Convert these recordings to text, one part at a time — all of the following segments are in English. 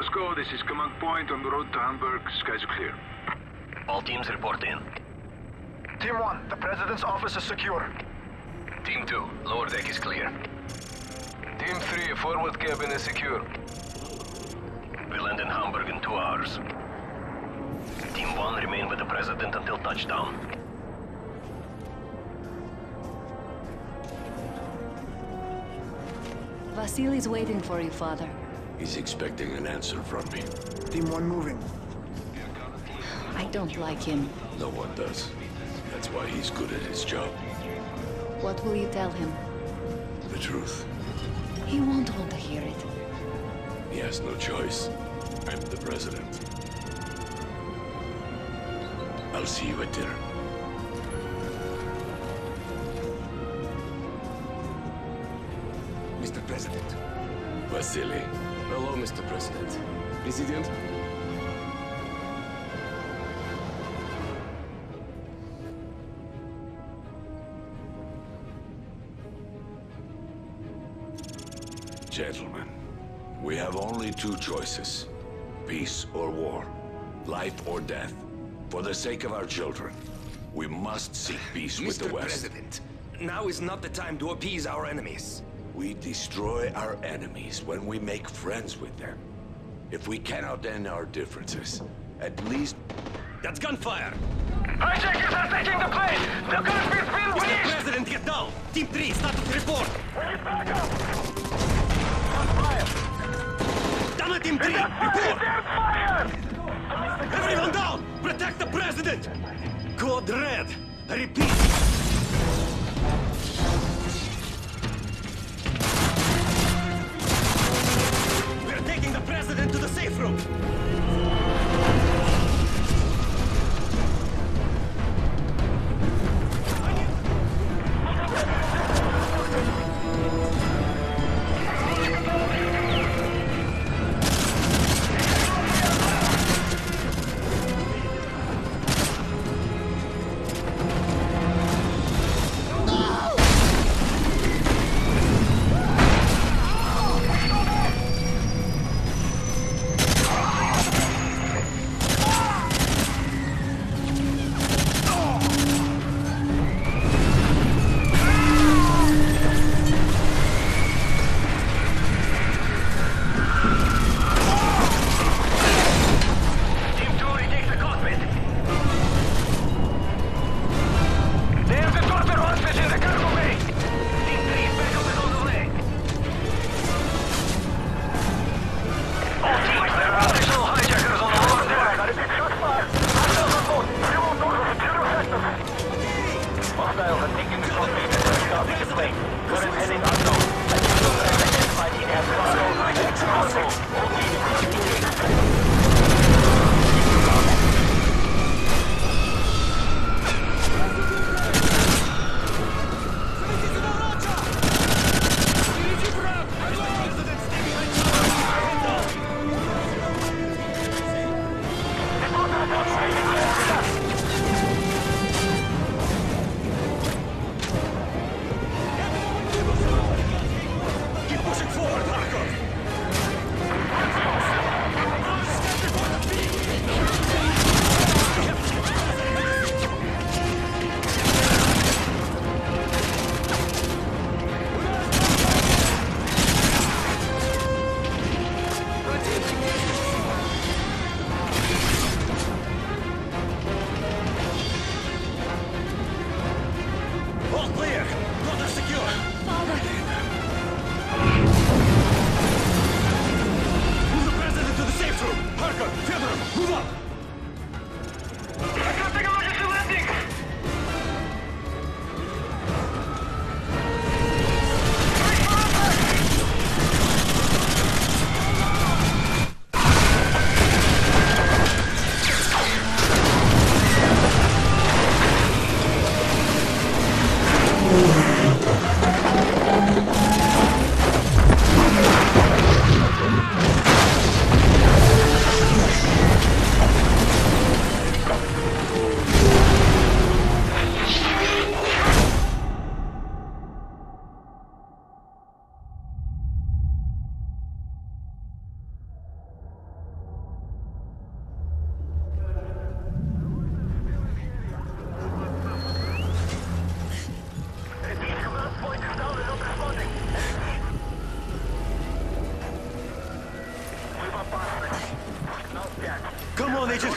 Moscow, this is command point on the road to Hamburg. Skies are clear. All teams report in. Team 1, the President's office is secure. Team 2, lower deck is clear. Team 3, forward cabin is secure. We land in Hamburg in two hours. Team 1 remain with the President until touchdown. Vasily's waiting for you, father. He's expecting an answer from me. Team 1 moving. I don't like him. No one does. That's why he's good at his job. What will you tell him? The truth. He won't want to hear it. He has no choice. I'm the president. I'll see you at dinner. Mr. President. Vasily. Hello, Mr. President. President? Gentlemen, we have only two choices. Peace or war. Life or death. For the sake of our children, we must seek peace with the West. Mr. President, now is not the time to appease our enemies. We destroy our enemies when we make friends with them. If we cannot end our differences, at least That's gunfire! Hijackers are taking the plane! The cockpit's been Mr. breached! President, get down! Team 3, status report! We need backup! Fire! Down Team 3, Fire! report! There's fire! Everyone down! Protect the President! Code Red! I repeat! Taking the President to the safe room!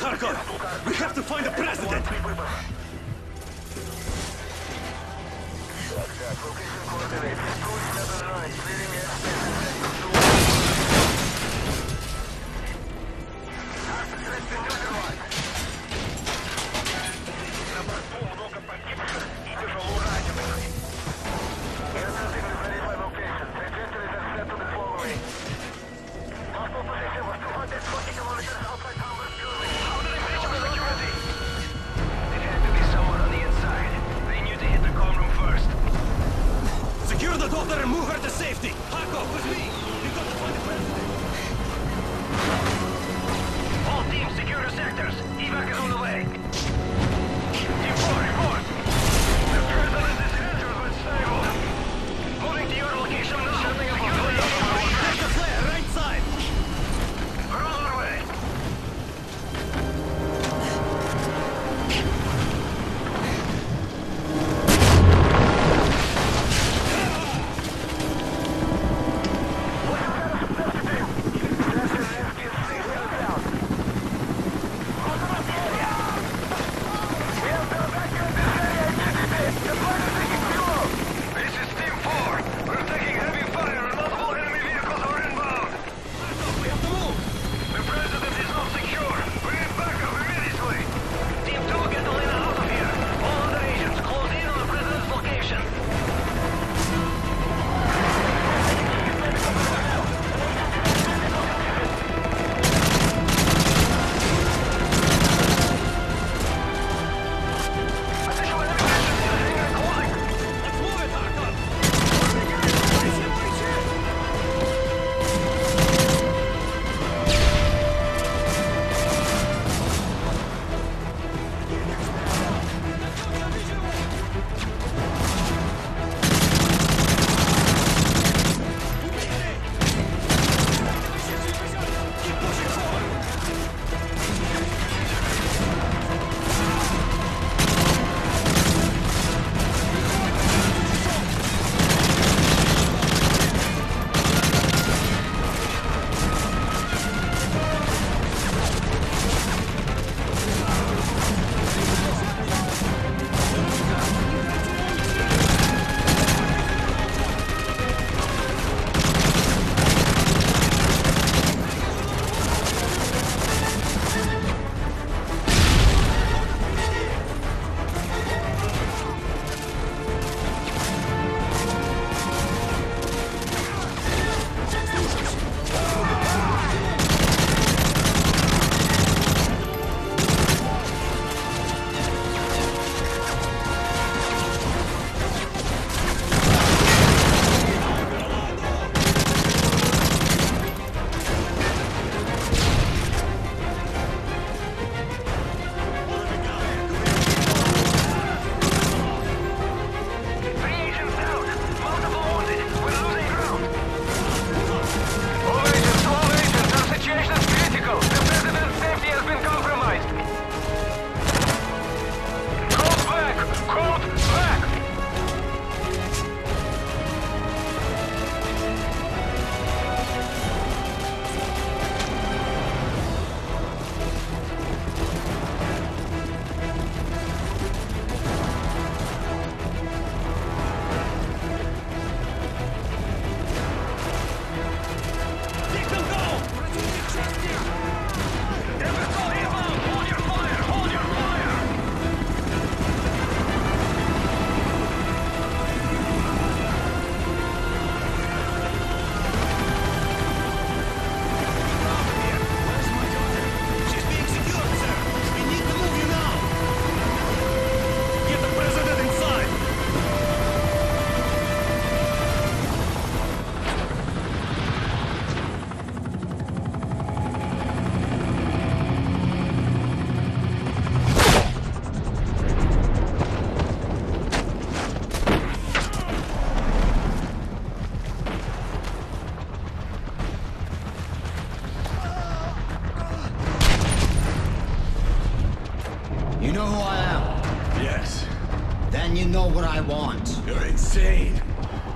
We have to find the president.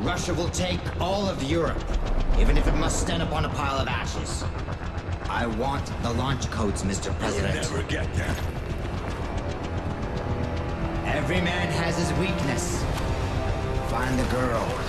Russia will take all of Europe, even if it must stand upon a pile of ashes. I want the launch codes, Mr. President. Never get them. Every man has his weakness. Find the girl.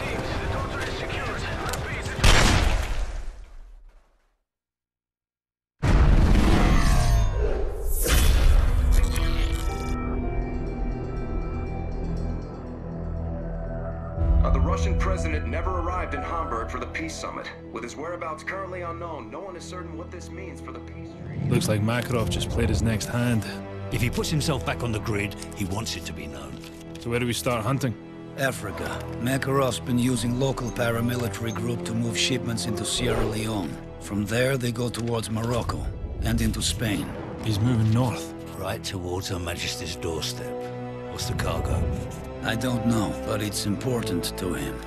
Russian president never arrived in Hamburg for the peace summit. With his whereabouts currently unknown, no one is certain what this means for the peace treaty. Looks like Makarov just played his next hand. If he puts himself back on the grid, he wants it to be known. So where do we start hunting? Africa. Makarov's been using local paramilitary group to move shipments into Sierra Leone. From there, they go towards Morocco and into Spain. He's moving north. Right towards Her Majesty's doorstep. What's the cargo? I don't know, but it's important to him.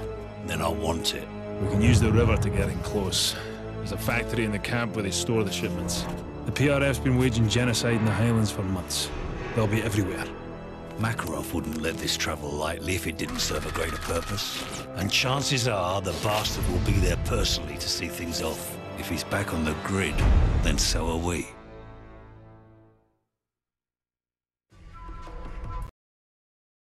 Then I want it. We can use the river to get in close. There's a factory in the camp where they store the shipments. The PRF's been waging genocide in the Highlands for months. They'll be everywhere. Makarov wouldn't let this travel lightly if it didn't serve a greater purpose. And chances are the bastard will be there personally to see things off. If he's back on the grid, then so are we.